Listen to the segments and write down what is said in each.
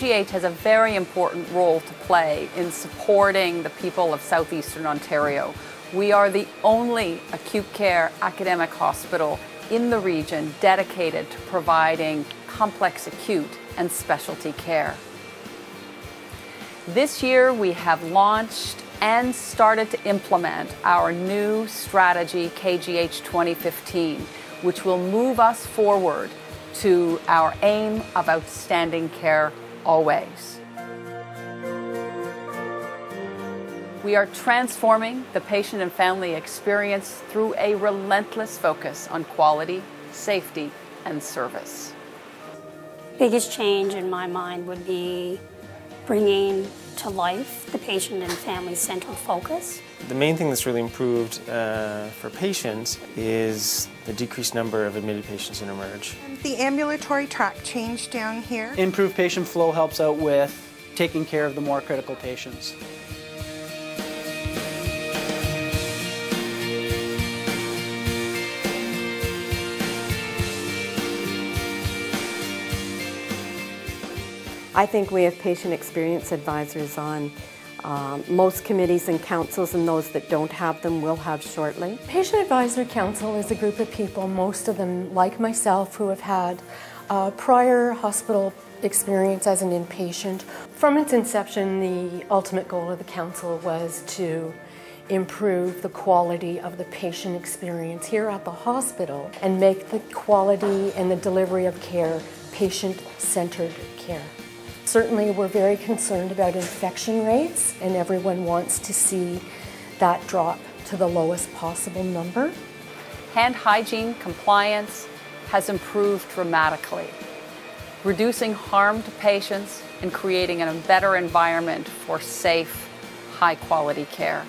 KGH has a very important role to play in supporting the people of southeastern Ontario. We are the only acute care academic hospital in the region dedicated to providing complex acute and specialty care. This year we have launched and started to implement our new strategy, KGH 2015, which will move us forward to our aim of outstanding care always. We are transforming the patient and family experience through a relentless focus on quality, safety, and service. Biggest change in my mind would be bringing to life the patient and family centered focus. The main thing that's really improved uh, for patients is the decreased number of admitted patients in Emerge. The ambulatory track change down here. Improved patient flow helps out with taking care of the more critical patients. I think we have patient experience advisors on um, most committees and councils, and those that don't have them will have shortly. Patient Advisory Council is a group of people, most of them like myself, who have had uh, prior hospital experience as an inpatient. From its inception, the ultimate goal of the council was to improve the quality of the patient experience here at the hospital and make the quality and the delivery of care patient-centered care. Certainly, we're very concerned about infection rates, and everyone wants to see that drop to the lowest possible number. Hand hygiene compliance has improved dramatically, reducing harm to patients and creating a better environment for safe, high quality care.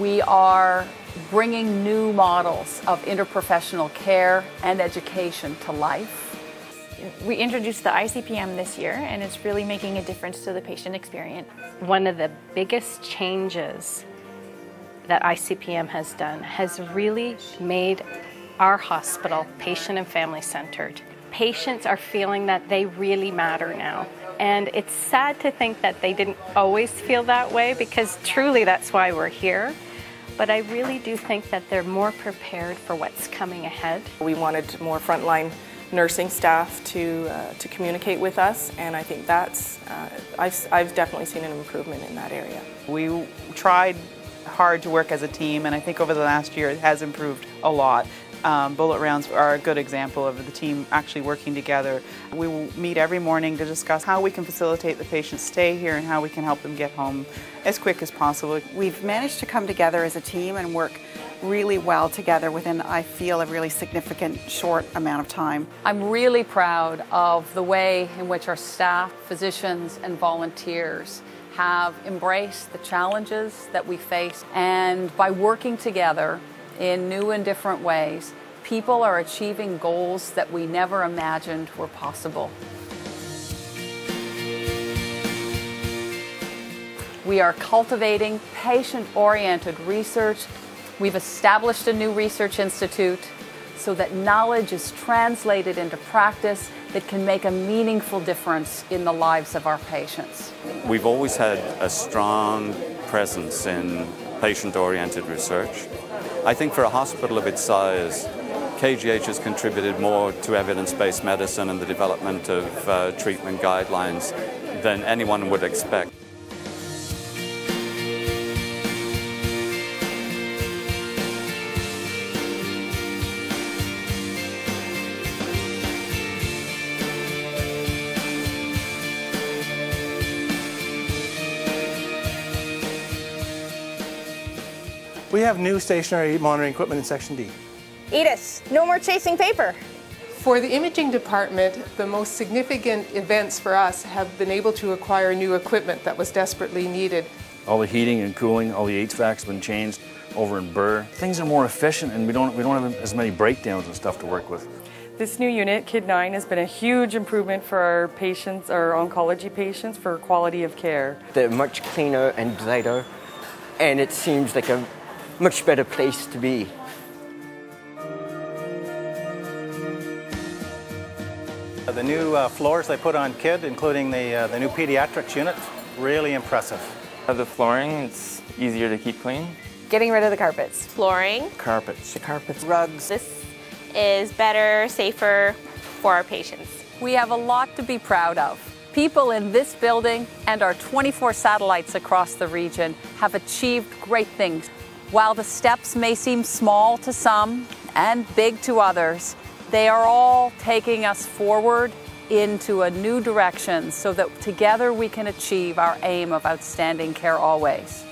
We are bringing new models of interprofessional care and education to life. We introduced the ICPM this year and it's really making a difference to the patient experience. One of the biggest changes that ICPM has done has really made our hospital patient and family centered. Patients are feeling that they really matter now. And it's sad to think that they didn't always feel that way because truly that's why we're here but I really do think that they're more prepared for what's coming ahead. We wanted more frontline nursing staff to, uh, to communicate with us and I think that's, uh, I've, I've definitely seen an improvement in that area. We tried hard to work as a team and I think over the last year it has improved a lot. Um, bullet rounds are a good example of the team actually working together. We will meet every morning to discuss how we can facilitate the patient's stay here and how we can help them get home as quick as possible. We've managed to come together as a team and work really well together within, I feel, a really significant short amount of time. I'm really proud of the way in which our staff, physicians, and volunteers have embraced the challenges that we face and by working together in new and different ways, people are achieving goals that we never imagined were possible. We are cultivating patient-oriented research. We've established a new research institute so that knowledge is translated into practice that can make a meaningful difference in the lives of our patients. We've always had a strong presence in patient-oriented research. I think for a hospital of its size, KGH has contributed more to evidence-based medicine and the development of uh, treatment guidelines than anyone would expect. We have new stationary monitoring equipment in Section D. Edith, no more chasing paper. For the imaging department, the most significant events for us have been able to acquire new equipment that was desperately needed. All the heating and cooling, all the HVAC's been changed over in Burr. Things are more efficient and we don't, we don't have as many breakdowns and stuff to work with. This new unit, Kidd 9, has been a huge improvement for our patients, our oncology patients, for quality of care. They're much cleaner and brighter, and it seems like a much better place to be. The new uh, floors they put on Kidd, including the, uh, the new pediatrics unit, really impressive. The flooring, it's easier to keep clean. Getting rid of the carpets. Flooring. Carpets. The carpets. Rugs. This is better, safer for our patients. We have a lot to be proud of. People in this building and our 24 satellites across the region have achieved great things. While the steps may seem small to some and big to others, they are all taking us forward into a new direction so that together we can achieve our aim of outstanding care always.